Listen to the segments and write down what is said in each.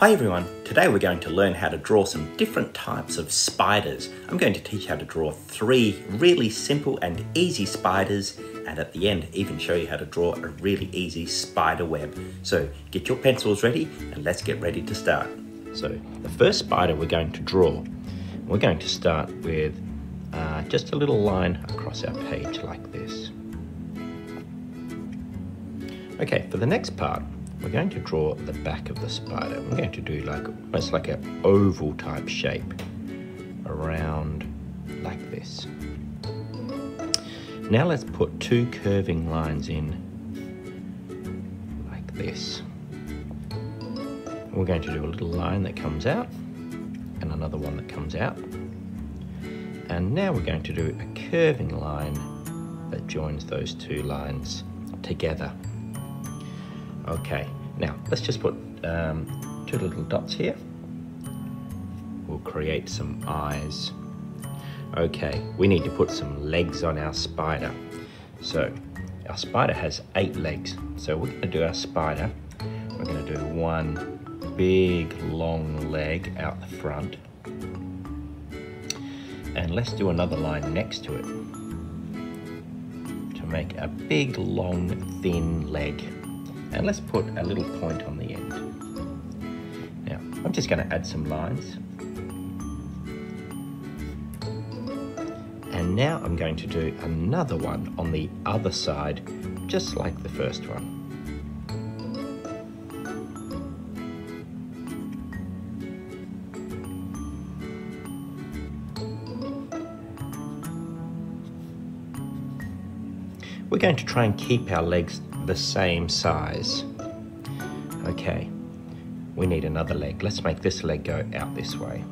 Hi everyone, today we're going to learn how to draw some different types of spiders. I'm going to teach you how to draw three really simple and easy spiders and at the end even show you how to draw a really easy spider web. So get your pencils ready and let's get ready to start. So the first spider we're going to draw, we're going to start with uh, just a little line across our page like this. Okay, for the next part, we're going to draw the back of the spider. We're going to do like almost like an oval type shape around like this. Now let's put two curving lines in like this. We're going to do a little line that comes out and another one that comes out. And now we're going to do a curving line that joins those two lines together. Okay, now let's just put um, two little dots here. We'll create some eyes. Okay, we need to put some legs on our spider. So our spider has eight legs. So we're gonna do our spider. We're gonna do one big long leg out the front. And let's do another line next to it to make a big long thin leg. And let's put a little point on the end. Now, I'm just going to add some lines. And now I'm going to do another one on the other side, just like the first one. We're going to try and keep our legs the same size. Okay, we need another leg. Let's make this leg go out this way.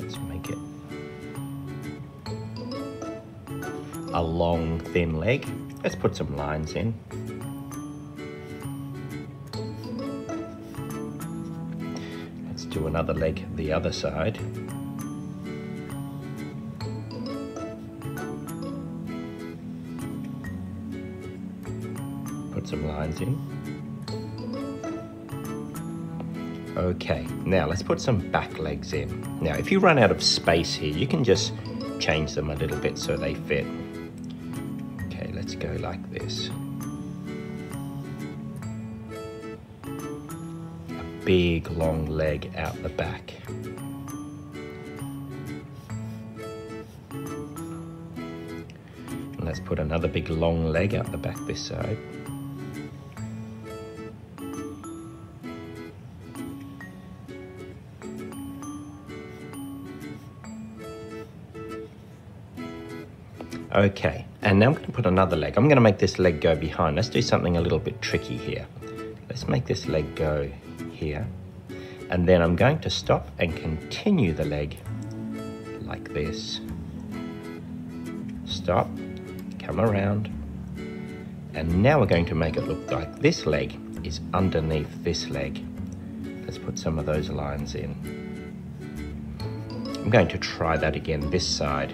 Let's make it a long, thin leg. Let's put some lines in. Let's do another leg the other side. In. Okay, now let's put some back legs in. Now, if you run out of space here, you can just change them a little bit so they fit. Okay, let's go like this. A big long leg out the back. And let's put another big long leg out the back this side. Okay, and now I'm going to put another leg. I'm going to make this leg go behind. Let's do something a little bit tricky here. Let's make this leg go here. And then I'm going to stop and continue the leg like this. Stop, come around. And now we're going to make it look like this leg is underneath this leg. Let's put some of those lines in. I'm going to try that again this side.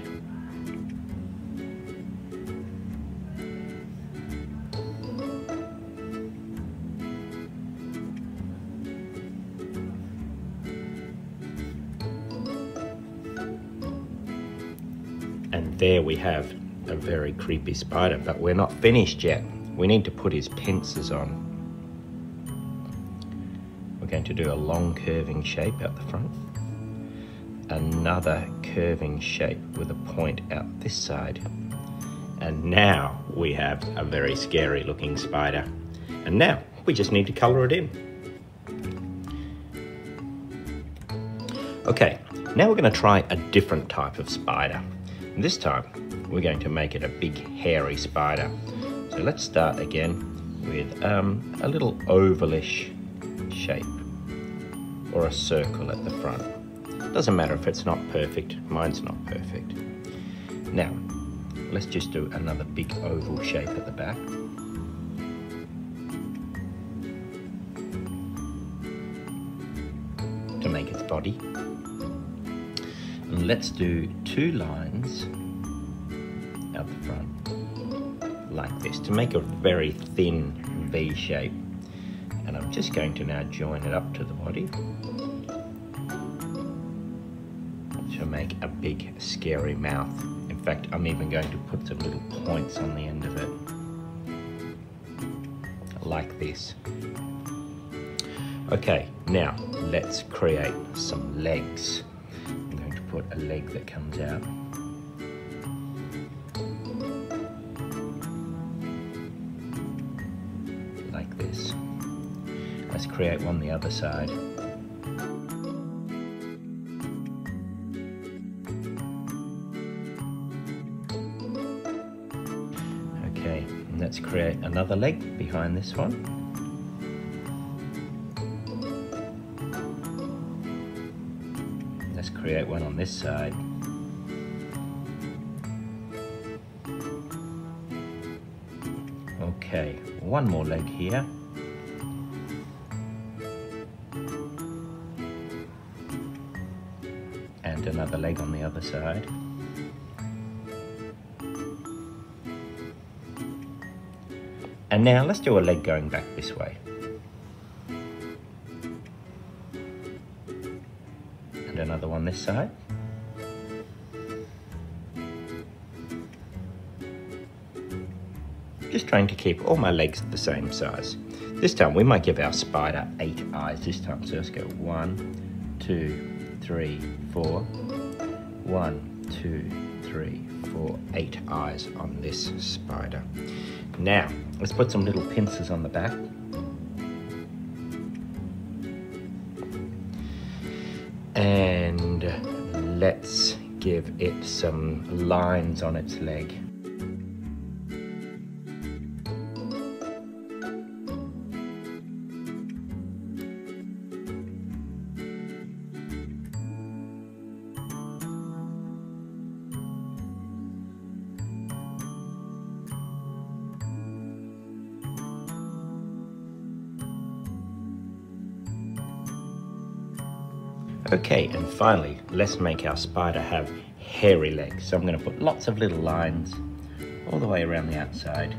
There we have a very creepy spider, but we're not finished yet. We need to put his pincers on. We're going to do a long curving shape out the front. Another curving shape with a point out this side. And now we have a very scary looking spider. And now we just need to color it in. Okay, now we're going to try a different type of spider. This time, we're going to make it a big hairy spider. So let's start again with um, a little ovalish shape or a circle at the front. Doesn't matter if it's not perfect, mine's not perfect. Now, let's just do another big oval shape at the back. To make its body. And let's do two lines out the front like this to make a very thin V shape. And I'm just going to now join it up to the body to make a big scary mouth. In fact, I'm even going to put some little points on the end of it. Like this. Okay, now let's create some legs. Put a leg that comes out. Like this. Let's create one the other side. Okay, let's create another leg behind this one. Create one on this side. Okay, one more leg here. And another leg on the other side. And now let's do a leg going back this way. Another one this side. Just trying to keep all my legs the same size. This time we might give our spider eight eyes this time. So let's go one, two, three, four. One, two, three, four, eight eyes on this spider. Now, let's put some little pincers on the back. And let's give it some lines on its leg. Okay, and finally, let's make our spider have hairy legs. So I'm going to put lots of little lines all the way around the outside.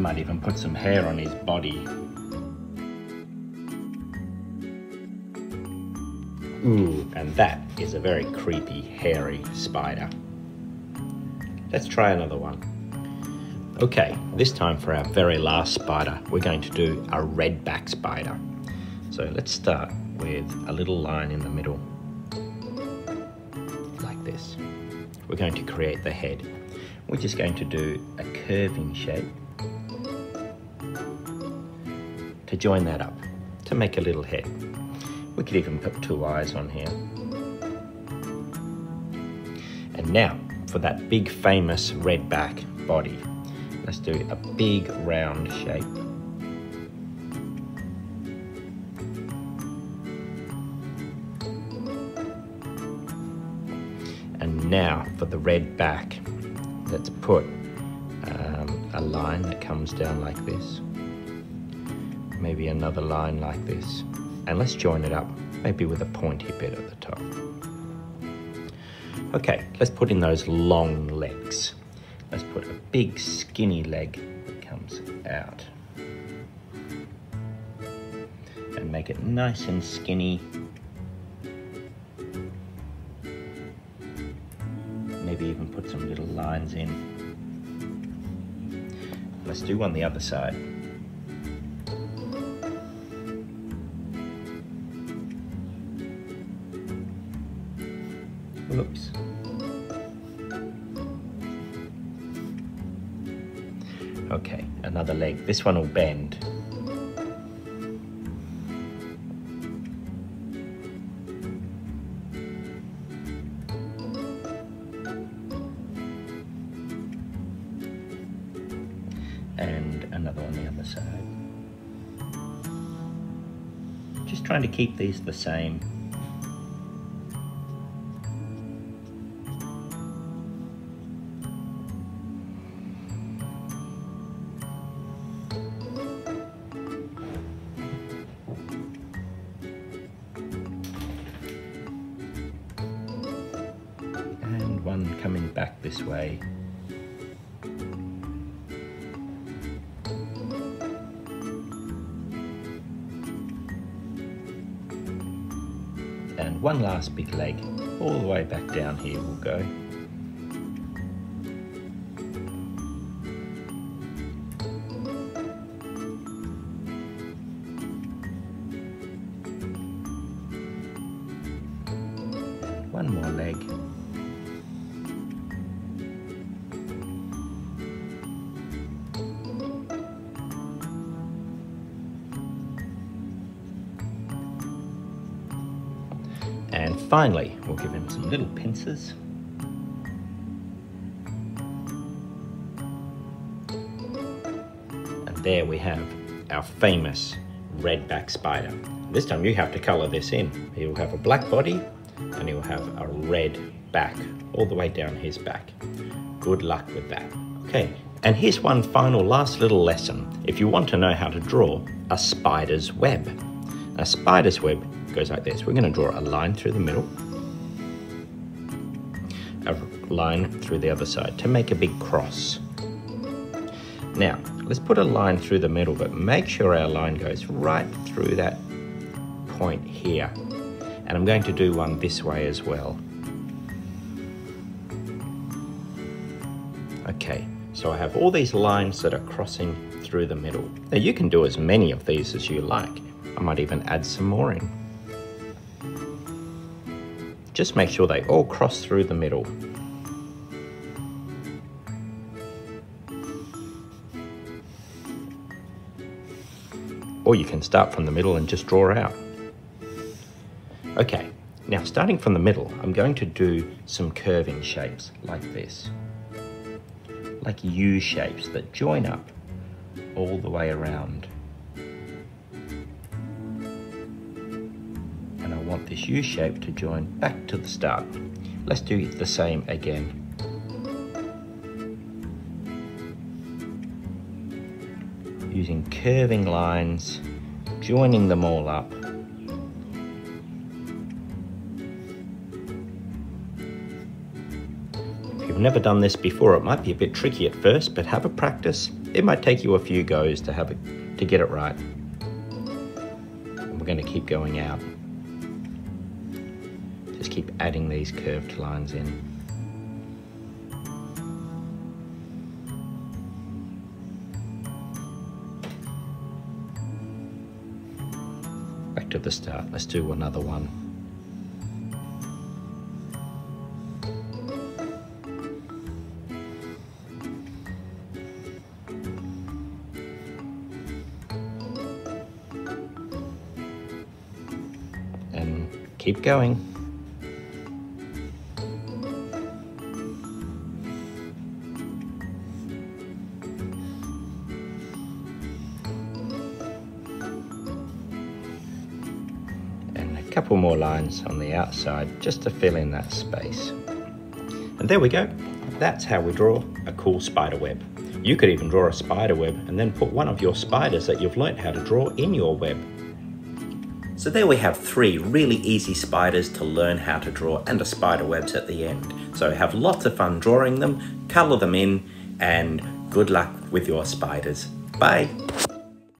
Might even put some hair on his body. Ooh, and that is a very creepy, hairy spider. Let's try another one. Okay, this time for our very last spider, we're going to do a redback spider. So let's start with a little line in the middle, like this. We're going to create the head. We're just going to do a curving shape to join that up, to make a little head. We could even put two eyes on here. And now, for that big famous red back body, let's do a big round shape. And now for the red back, let's put um, a line that comes down like this maybe another line like this. And let's join it up, maybe with a pointy bit at the top. Okay, let's put in those long legs. Let's put a big skinny leg that comes out. And make it nice and skinny. Maybe even put some little lines in. Let's do one the other side. Okay, another leg. This one will bend. And another on the other side. Just trying to keep these the same. This way. and one last big leg all the way back down here will go. Finally, we'll give him some little pincers. And there we have our famous redback spider. This time you have to colour this in. He'll have a black body and he'll have a red back all the way down his back. Good luck with that. Okay, and here's one final last little lesson. If you want to know how to draw a spider's web. A spider's web goes like this. We're going to draw a line through the middle, a line through the other side to make a big cross. Now, let's put a line through the middle, but make sure our line goes right through that point here. And I'm going to do one this way as well. Okay, so I have all these lines that are crossing through the middle. Now you can do as many of these as you like. I might even add some more in. Just make sure they all cross through the middle. Or you can start from the middle and just draw out. Okay, now starting from the middle, I'm going to do some curving shapes like this. Like U shapes that join up all the way around. Want this U shape to join back to the start. Let's do the same again. Using curving lines, joining them all up. If you've never done this before, it might be a bit tricky at first, but have a practice. It might take you a few goes to have it to get it right. And we're going to keep going out. Keep adding these curved lines in. Back to the start. Let's do another one. And keep going. Couple more lines on the outside just to fill in that space. And there we go. That's how we draw a cool spider web. You could even draw a spider web and then put one of your spiders that you've learnt how to draw in your web. So there we have three really easy spiders to learn how to draw and a spider webs at the end. So have lots of fun drawing them, colour them in, and good luck with your spiders. Bye!